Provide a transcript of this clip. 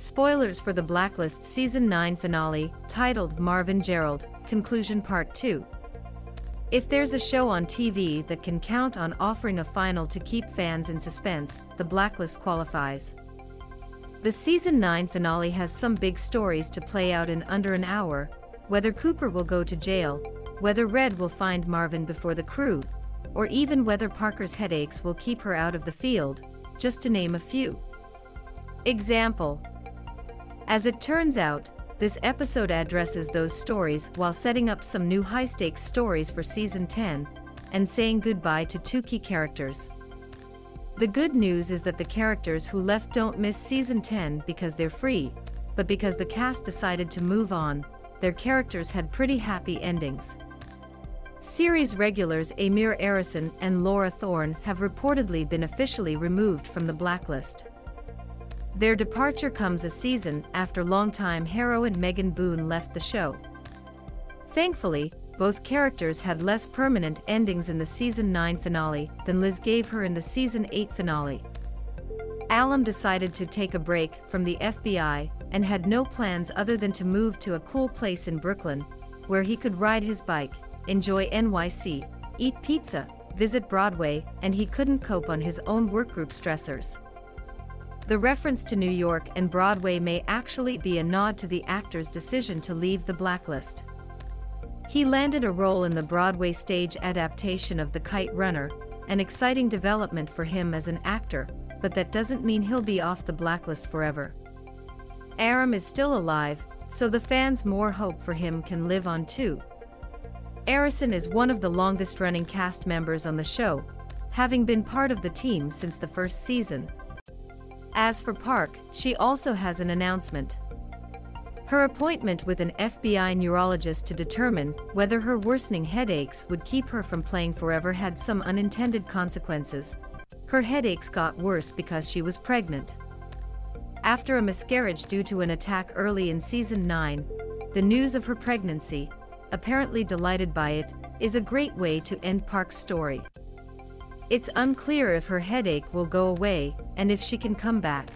Spoilers for the Blacklist Season 9 finale, titled Marvin Gerald, Conclusion Part 2. If there's a show on TV that can count on offering a final to keep fans in suspense, The Blacklist qualifies. The Season 9 finale has some big stories to play out in under an hour, whether Cooper will go to jail, whether Red will find Marvin before the crew, or even whether Parker's headaches will keep her out of the field, just to name a few. Example as it turns out, this episode addresses those stories while setting up some new high-stakes stories for Season 10, and saying goodbye to two key characters. The good news is that the characters who left don't miss Season 10 because they're free, but because the cast decided to move on, their characters had pretty happy endings. Series regulars Amir Arison and Laura Thorne have reportedly been officially removed from the blacklist. Their departure comes a season after longtime heroine Megan Boone left the show. Thankfully, both characters had less permanent endings in the season 9 finale than Liz gave her in the season 8 finale. Alum decided to take a break from the FBI and had no plans other than to move to a cool place in Brooklyn, where he could ride his bike, enjoy NYC, eat pizza, visit Broadway, and he couldn't cope on his own workgroup stressors. The reference to New York and Broadway may actually be a nod to the actor's decision to leave the blacklist. He landed a role in the Broadway stage adaptation of The Kite Runner, an exciting development for him as an actor, but that doesn't mean he'll be off the blacklist forever. Aram is still alive, so the fans' more hope for him can live on too. Arison is one of the longest-running cast members on the show, having been part of the team since the first season. As for Park, she also has an announcement. Her appointment with an FBI neurologist to determine whether her worsening headaches would keep her from playing forever had some unintended consequences. Her headaches got worse because she was pregnant. After a miscarriage due to an attack early in season 9, the news of her pregnancy, apparently delighted by it, is a great way to end Park's story. It's unclear if her headache will go away and if she can come back.